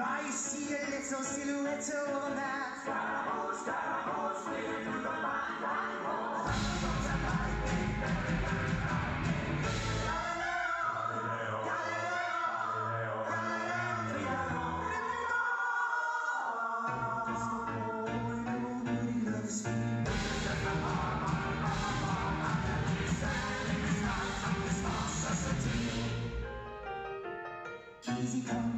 I see a little silhouette on the map. Scaramouche, Scaramouche, we through the mind I Easy come.